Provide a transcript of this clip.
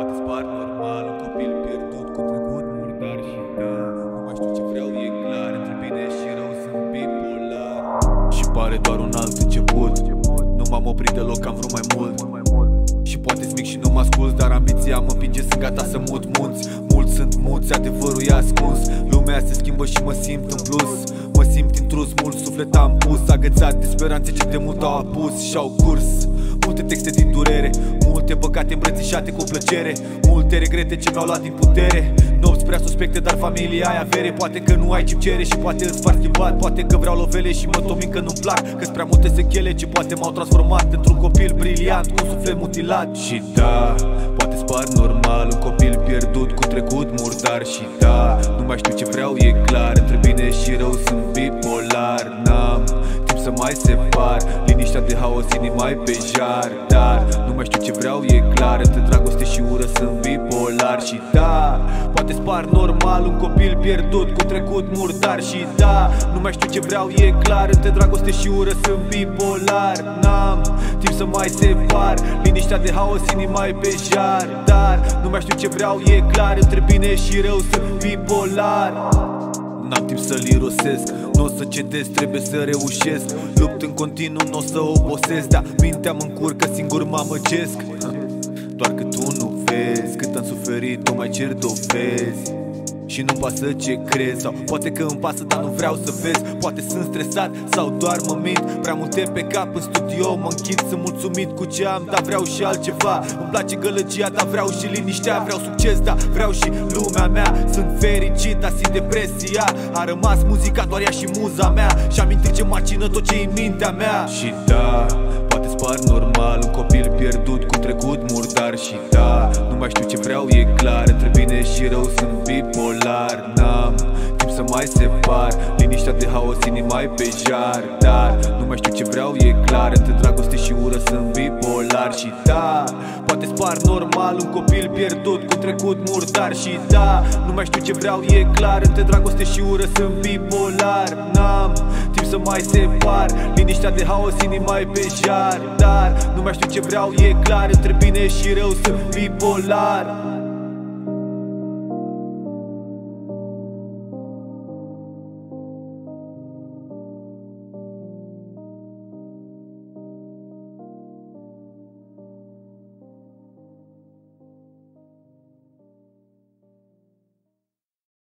Poate spart normal, un copil pierdut cu trecut. Murdar și da Nu mai știu ce vreau, e clar, între bine și rău sunt bipolar. Și pare doar un alt început. Nu m-am oprit deloc, am vrut mai mult. Și poate mic și nu mă ascult Dar ambiția mă împinge, sunt gata să mut munți. Mulți sunt muți, adevărul e ascuns. Lumea se schimbă și mă simt în plus. Mă simt intrus, mult suflet am pus. Agățat de speranțe ce de mult au apus și au curs. Multe texte din durere Multe păcate îmbrățișate cu plăcere Multe regrete ce mi-au luat din putere. Nopți prea suspecte, dar familia ai avere Poate că nu ai ce cere și poate îți fac schimbat Poate că vreau lovele și mă tomin că nu-mi plac că prea multe sechele ce poate m-au transformat Într-un copil briliant cu suflet mutilat. Și da, poate spar normal Un copil pierdut cu trecut murdar Și da, nu mai știu ce vreau, e clar Între bine și rău sunt bipolar N-am să mai separ Liniștea de haos, inima pe jar Dar nu mai știu ce vreau, e clar Între dragoste și ură sunt bipolar Și da, poate spar normal Un copil pierdut cu trecut murdar Și da, nu mai știu ce vreau, e clar Între dragoste și ură sunt bipolar N-am timp să mai separ Liniștea de haos, inima pe jar Dar nu mai știu ce vreau, e clar Între bine și rău sunt bipolar N-am timp să-l irosesc. Nu o să cedez, trebuie să reușesc. Lupt în continuu, nu o să obosesc Dar mintea mă încurcă, singur mă amăgesc. Doar că tu nu vezi Cât am suferit, tu mai cer dovezi și nu pasă ce crezi. Sau poate că îmi pasă, dar nu vreau să vezi. Poate sunt stresat sau doar mă mint. Prea multe pe cap în studio Mă închid, sunt mulțumit cu ce am Dar vreau și altceva. Îmi place gălăgia, dar vreau și liniștea. Vreau succes, dar vreau și lumea mea. Sunt fericit, dar simt depresia. A rămas muzica, doar ea și muza mea. Și amintiri ce macină tot ce în mintea mea. Și da, poate spar normal Un copil pierdut cu trecut murdar. Și da, nu mai știu ce vreau, e clar. Între bine și rău sunt bipolar. N-am timp să mai separ. Liniștea de haos, inima pe jar. Dar nu mai știu ce vreau, e clar. Între dragoste și ură sunt bipolar. Și da, poate spar normal Un copil pierdut cu trecut murdar. Și da, nu mai știu ce vreau, e clar. Între dragoste și ură sunt bipolar. N-am timp să mai separ. Liniștea de haos, inima pe jar. Dar nu mai știu ce vreau, e clar. Între bine și rău sunt bipolar